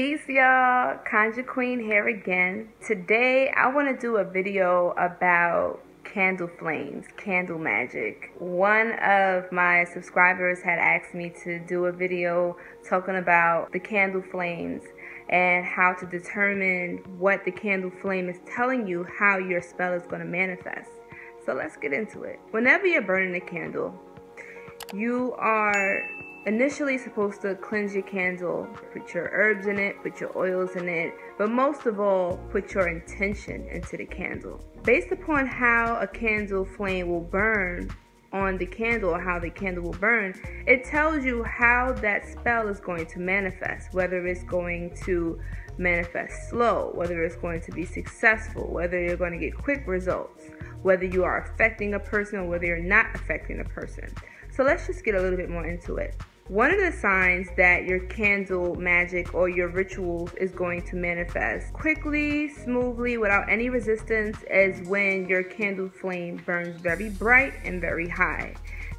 Peace, y'all. Conjure Queen here again. Today, I want to do a video about candle flames, candle magic. One of my subscribers had asked me to do a video talking about the candle flames and how to determine what the candle flame is telling you how your spell is going to manifest. So let's get into it. Whenever you're burning a candle, you are initially supposed to cleanse your candle, put your herbs in it, put your oils in it, but most of all, put your intention into the candle. Based upon how a candle flame will burn on the candle or how the candle will burn, it tells you how that spell is going to manifest, whether it's going to manifest slow, whether it's going to be successful, whether you're going to get quick results, whether you are affecting a person or whether you're not affecting a person. So let's just get a little bit more into it. One of the signs that your candle magic or your rituals is going to manifest quickly, smoothly, without any resistance is when your candle flame burns very bright and very high.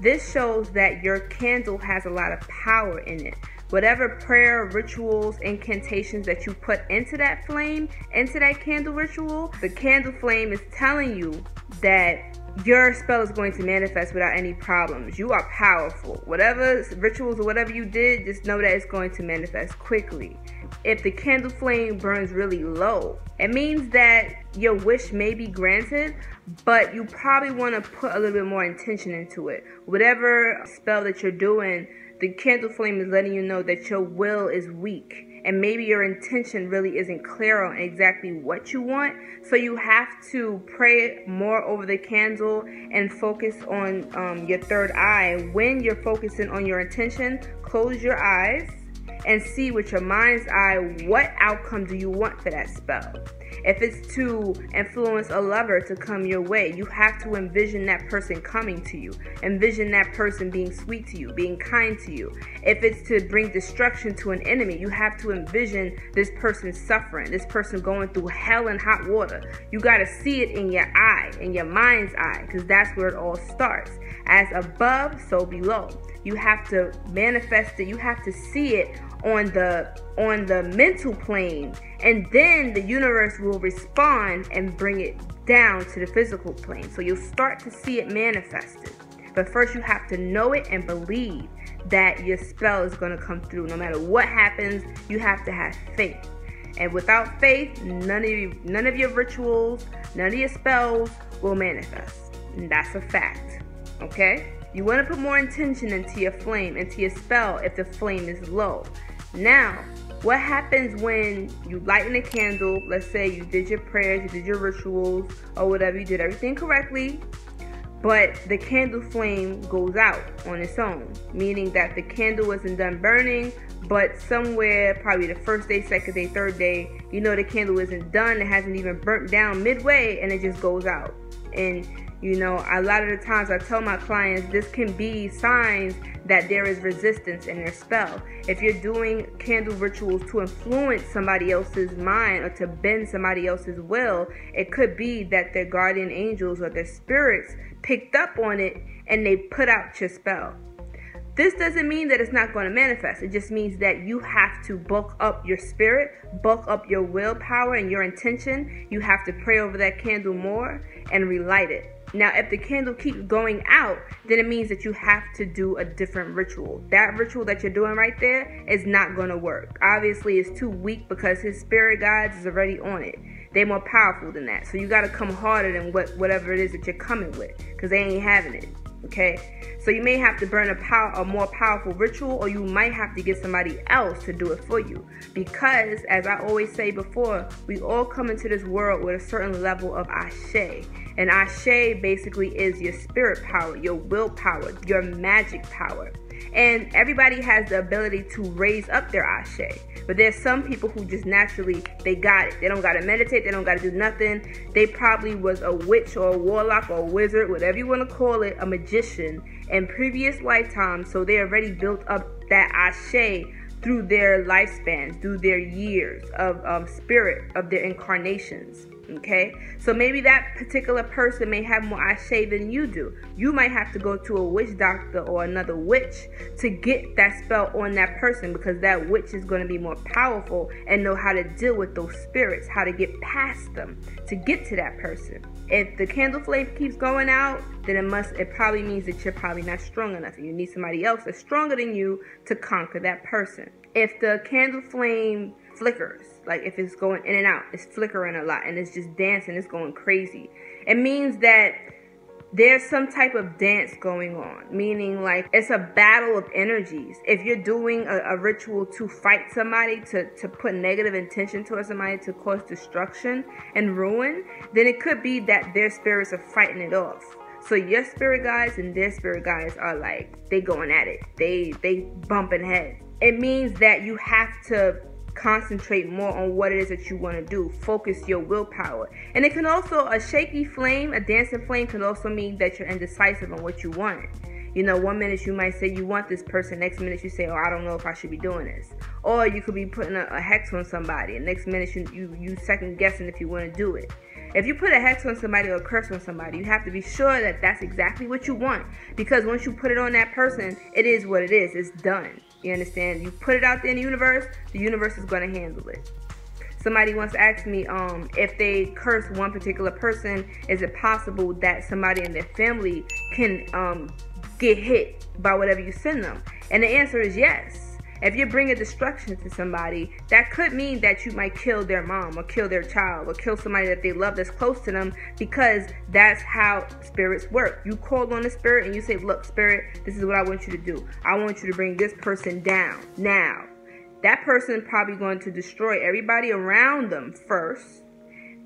This shows that your candle has a lot of power in it. Whatever prayer, rituals, incantations that you put into that flame, into that candle ritual, the candle flame is telling you that your spell is going to manifest without any problems. You are powerful. Whatever rituals or whatever you did, just know that it's going to manifest quickly. If the candle flame burns really low, it means that your wish may be granted, but you probably want to put a little bit more intention into it. Whatever spell that you're doing, the candle flame is letting you know that your will is weak and maybe your intention really isn't clear on exactly what you want. So you have to pray more over the candle and focus on um, your third eye. When you're focusing on your intention, close your eyes and see with your mind's eye what outcome do you want for that spell. If it's to influence a lover to come your way, you have to envision that person coming to you. Envision that person being sweet to you, being kind to you. If it's to bring destruction to an enemy, you have to envision this person suffering, this person going through hell and hot water. You got to see it in your eye, in your mind's eye, because that's where it all starts. As above, so below. You have to manifest it, you have to see it on the on the mental plane and then the universe will respond and bring it down to the physical plane. So you'll start to see it manifested. But first you have to know it and believe that your spell is going to come through. No matter what happens you have to have faith. And without faith none of you, none of your rituals none of your spells will manifest. And that's a fact okay? You want to put more intention into your flame into your spell if the flame is low now, what happens when you lighten a candle? Let's say you did your prayers, you did your rituals, or whatever, you did everything correctly, but the candle flame goes out on its own, meaning that the candle wasn't done burning, but somewhere, probably the first day, second day, third day, you know the candle isn't done, it hasn't even burnt down midway, and it just goes out. And you know, a lot of the times I tell my clients this can be signs that there is resistance in their spell. If you're doing candle rituals to influence somebody else's mind or to bend somebody else's will, it could be that their guardian angels or their spirits picked up on it and they put out your spell. This doesn't mean that it's not going to manifest. It just means that you have to bulk up your spirit, bulk up your willpower and your intention. You have to pray over that candle more and relight it. Now, if the candle keeps going out, then it means that you have to do a different ritual. That ritual that you're doing right there is not going to work. Obviously, it's too weak because his spirit guides is already on it. They're more powerful than that. So you got to come harder than what whatever it is that you're coming with because they ain't having it. Okay, so you may have to burn a power, a more powerful ritual, or you might have to get somebody else to do it for you. Because, as I always say before, we all come into this world with a certain level of ashe. And ashe basically is your spirit power, your willpower, your magic power. And everybody has the ability to raise up their ashe. But there's some people who just naturally they got it. They don't gotta meditate, they don't gotta do nothing. They probably was a witch or a warlock or a wizard, whatever you want to call it, a magician in previous lifetimes. So they already built up that ashe through their lifespans, through their years of um, spirit, of their incarnations. Okay, so maybe that particular person may have more ashe than you do. You might have to go to a witch doctor or another witch to get that spell on that person because that witch is going to be more powerful and know how to deal with those spirits, how to get past them to get to that person. If the candle flame keeps going out, then it must it probably means that you're probably not strong enough you need somebody else that's stronger than you to conquer that person. If the candle flame flickers. Like if it's going in and out, it's flickering a lot and it's just dancing, it's going crazy. It means that there's some type of dance going on, meaning like it's a battle of energies. If you're doing a, a, ritual to fight somebody, to, to put negative intention towards somebody, to cause destruction and ruin, then it could be that their spirits are fighting it off. So your spirit guides and their spirit guides are like they going at it. They they bumping heads. It means that you have to concentrate more on what it is that you want to do. Focus your willpower. And it can also, a shaky flame, a dancing flame can also mean that you're indecisive on what you want. You know, one minute you might say you want this person, next minute you say, oh, I don't know if I should be doing this. Or you could be putting a, a hex on somebody, and next minute you, you, you second guessing if you want to do it. If you put a hex on somebody or a curse on somebody, you have to be sure that that's exactly what you want. Because once you put it on that person, it is what it is. It's done. You understand? You put it out there in the universe, the universe is going to handle it. Somebody once asked me um, if they curse one particular person, is it possible that somebody in their family can um, get hit by whatever you send them? And the answer is yes. If you bring a destruction to somebody, that could mean that you might kill their mom or kill their child or kill somebody that they love that's close to them because that's how spirits work. You call on the spirit and you say, Look, spirit, this is what I want you to do. I want you to bring this person down now. That person probably going to destroy everybody around them first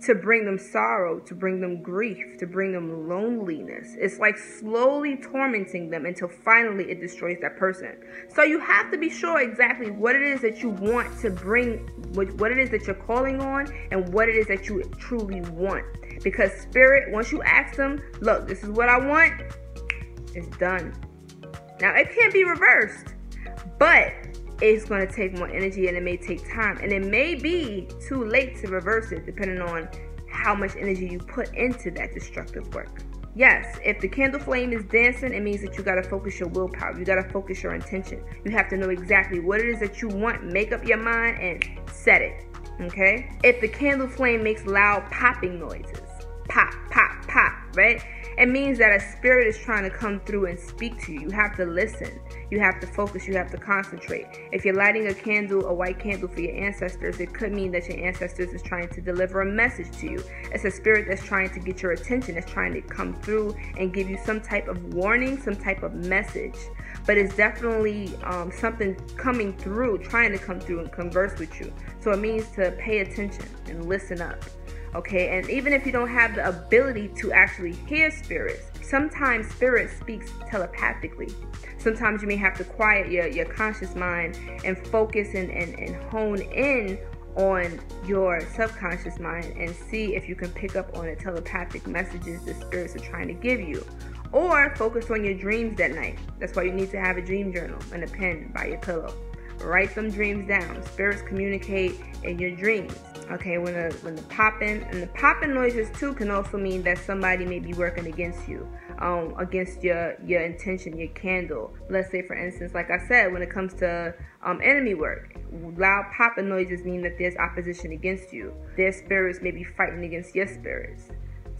to bring them sorrow, to bring them grief, to bring them loneliness. It's like slowly tormenting them until finally it destroys that person. So you have to be sure exactly what it is that you want to bring, what it is that you're calling on, and what it is that you truly want. Because spirit, once you ask them, look, this is what I want, it's done. Now it can't be reversed, but it's going to take more energy and it may take time. And it may be too late to reverse it depending on how much energy you put into that destructive work. Yes, if the candle flame is dancing, it means that you got to focus your willpower. You got to focus your intention. You have to know exactly what it is that you want, make up your mind, and set it. Okay? If the candle flame makes loud popping noises, pop, right? It means that a spirit is trying to come through and speak to you. You have to listen. You have to focus. You have to concentrate. If you're lighting a candle, a white candle for your ancestors, it could mean that your ancestors is trying to deliver a message to you. It's a spirit that's trying to get your attention. It's trying to come through and give you some type of warning, some type of message. But it's definitely um, something coming through, trying to come through and converse with you. So it means to pay attention and listen up okay? And even if you don't have the ability to actually hear spirits sometimes spirit speaks telepathically. Sometimes you may have to quiet your, your conscious mind and focus and, and, and hone in on your subconscious mind and see if you can pick up on the telepathic messages the spirits are trying to give you. Or focus on your dreams that night. That's why you need to have a dream journal and a pen by your pillow. Write some dreams down. Spirits communicate in your dreams Okay, when the when the popping and the popping noises too can also mean that somebody may be working against you, um, against your your intention, your candle. Let's say, for instance, like I said, when it comes to um, enemy work, loud popping noises mean that there's opposition against you. Their spirits may be fighting against your spirits.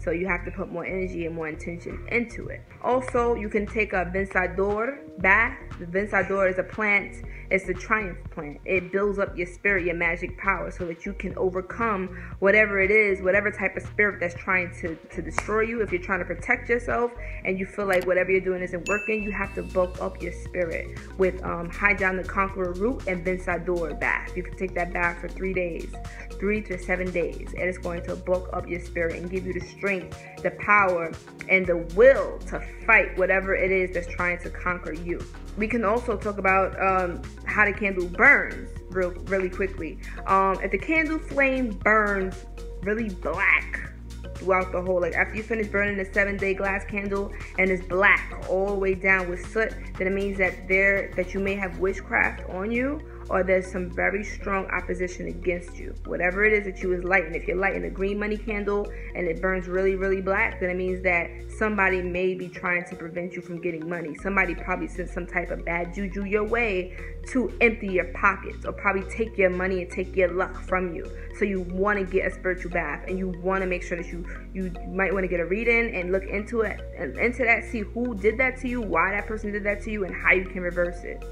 So you have to put more energy and more intention into it. Also, you can take a Vencedor bath. The Vencedor is a plant it's the triumph plant. It builds up your spirit, your magic power, so that you can overcome whatever it is, whatever type of spirit that's trying to, to destroy you. If you're trying to protect yourself and you feel like whatever you're doing isn't working, you have to bulk up your spirit with um, John the Conqueror root and Vencedor bath. You can take that bath for three days, three to seven days, and it's going to bulk up your spirit and give you the strength, the power, and the will to fight whatever it is that's trying to conquer you we can also talk about um, how the candle burns real really quickly. Um, if the candle flame burns really black throughout the whole, like after you finish burning the seven day glass candle and it's black all the way down with soot, then it means that there that you may have witchcraft on you or there's some very strong opposition against you. Whatever it is that you was lighting, if you're lighting a green money candle and it burns really, really black, then it means that somebody may be trying to prevent you from getting money. Somebody probably sent some type of bad juju your way to empty your pockets or probably take your money and take your luck from you. So you want to get a spiritual bath and you want to make sure that you you might want to get a reading and look into it and into that, see who did that to you, why that person did that to you, and how you can reverse it.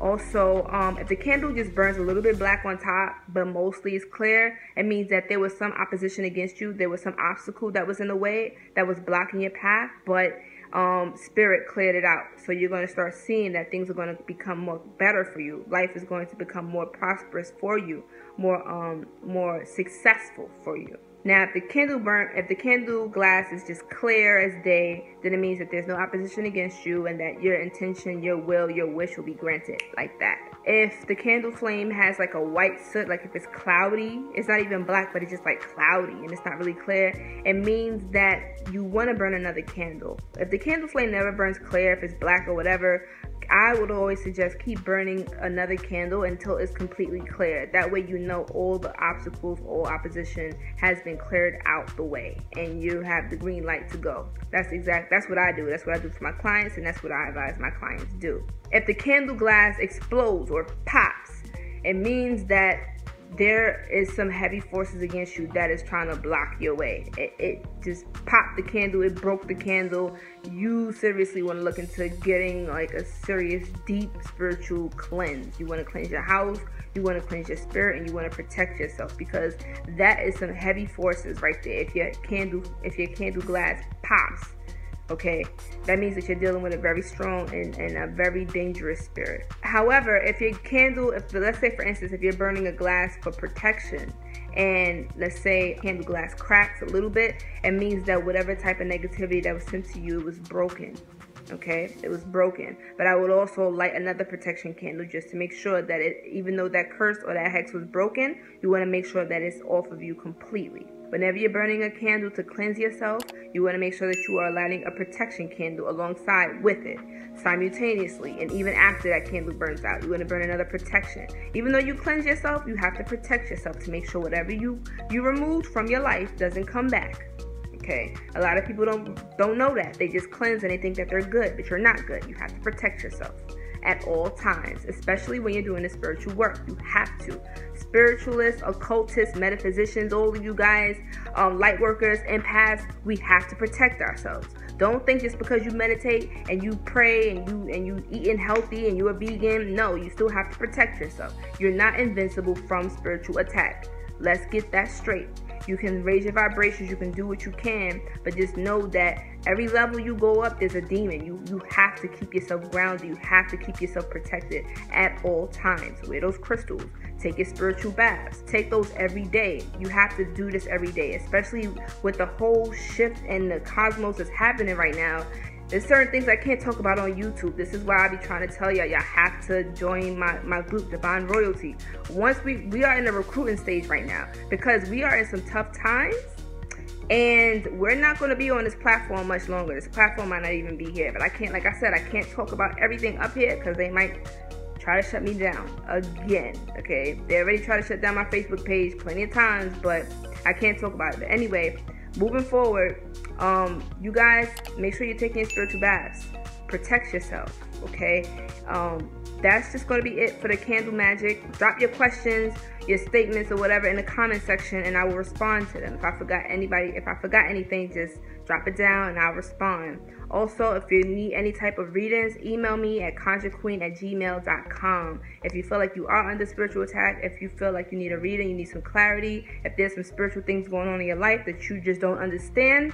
Also, um, if the candle just burns a little bit black on top, but mostly is clear, it means that there was some opposition against you. There was some obstacle that was in the way that was blocking your path, but um, spirit cleared it out. So you're going to start seeing that things are going to become more better for you. Life is going to become more prosperous for you, more um, more successful for you. Now, if the candle burn, if the candle glass is just clear as day, then it means that there's no opposition against you and that your intention, your will, your wish will be granted like that. If the candle flame has like a white soot, like if it's cloudy, it's not even black, but it's just like cloudy and it's not really clear, it means that you want to burn another candle. If the candle flame never burns clear, if it's black or whatever, I would always suggest keep burning another candle until it's completely clear. That way you know all the obstacles, all opposition has been cleared out the way and you have the green light to go. That's exact that's what I do. That's what I do for my clients and that's what I advise my clients do. If the candle glass explodes or pops, it means that there is some heavy forces against you that is trying to block your way. It, it, just popped the candle, it broke the candle. You seriously want to look into getting like a serious, deep spiritual cleanse. You want to cleanse your house, you want to cleanse your spirit, and you want to protect yourself because that is some heavy forces right there. If your candle, if your candle glass pops, okay that means that you're dealing with a very strong and, and, a very dangerous spirit. However if your candle if let's say for instance if you're burning a glass for protection and let's say candle glass cracks a little bit it means that whatever type of negativity that was sent to you was broken okay? It was broken. But i would also light another protection candle just to make sure that it even though that curse or that hex was broken you want to make sure that it's off of you completely Whenever you're burning a candle to cleanse yourself, you want to make sure that you are lighting a protection candle alongside with it simultaneously. And even after that candle burns out, you want to burn another protection. Even though you cleanse yourself, you have to protect yourself to make sure whatever you you removed from your life doesn't come back. Okay, a lot of people don't don't know that. They just cleanse and they think that they're good, but you're not good. You have to protect yourself at all times, especially when you're doing the spiritual work. You have to. Spiritualists, occultists, metaphysicians, all of you guys, um, light workers, empaths, we have to protect ourselves. Don't think just because you meditate and you pray and you and you eating healthy and you're a vegan, no, you still have to protect yourself. You're not invincible from spiritual attack. Let's get that straight. You can raise your vibrations, you can do what you can, but just know that every level you go up, there's a demon. You you have to keep yourself grounded. You have to keep yourself protected at all times. Wear those crystals. Take your spiritual baths. Take those every day. You have to do this every day, especially with the whole shift in the cosmos that's happening right now. There's certain things I can't talk about on YouTube. This is why I be trying to tell y'all, y'all have to join my, my group, Divine Royalty. Once we, we are in the recruiting stage right now because we are in some tough times and we're not going to be on this platform much longer. This platform might not even be here, but I can't, like I said, I can't talk about everything up here because they might try to shut me down again. Okay, they already tried to shut down my Facebook page plenty of times, but I can't talk about it. But anyway, moving forward, um, you guys make sure you're taking spiritual baths. Protect yourself, okay? Um, that's just going to be it for the candle magic. Drop your questions, your statements, or whatever in the comment section, and I will respond to them. If I forgot anybody, if I forgot anything, just drop it down and I'll respond. Also, if you need any type of readings, email me at conjurequeen at gmail.com. If you feel like you are under spiritual attack, if you feel like you need a reading, you need some clarity, if there's some spiritual things going on in your life that you just don't understand,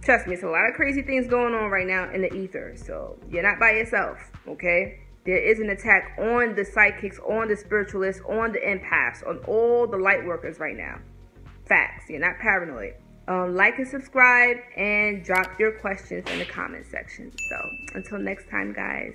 trust me, it's a lot of crazy things going on right now in the ether. So you're not by yourself, okay? There is an attack on the psychics, on the spiritualists, on the empaths, on all the light workers right now. Facts. You're not paranoid. Um, like and subscribe and drop your questions in the comment section. So until next time, guys.